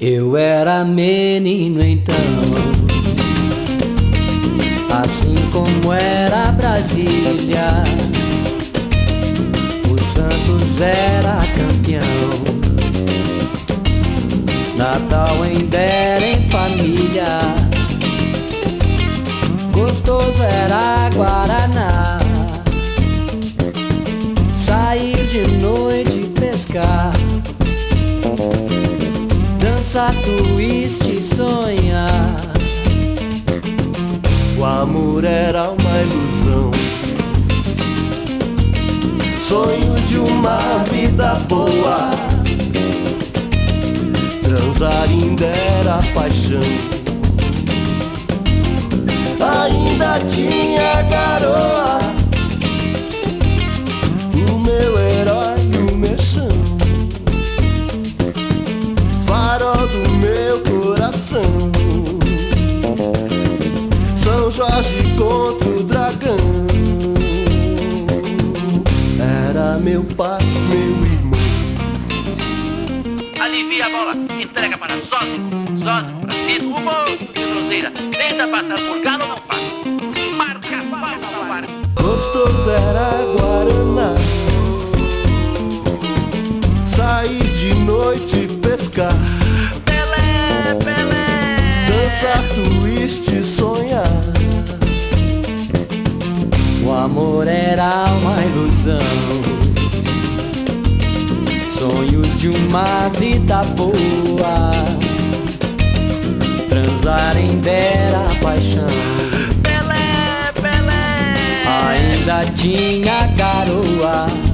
era menino então, assim como era Brasília, o Santos era campeão. Natal ainda era em família, gostoso era Guaraná. Sair de noite pescar twist sonhar. O amor era uma ilusão, sonho de uma vida boa. Transar ainda era paixão, ainda tinha contra o dragão. Era meu pai, meu irmão. Alivia a bola, entrega para. Zózimo para Tito, o monstro de Cruzeira. Tenta passar por Galo, não passa. Marca, falta, marca. Gostoso era Guaraná. Sair de noite pescar. Pelé, Pelé. Dançar twist, sonhar. Amor era uma ilusão, sonhos de uma vida boa. Transar ainda era paixão, Pelé, Pelé. ainda tinha garoa.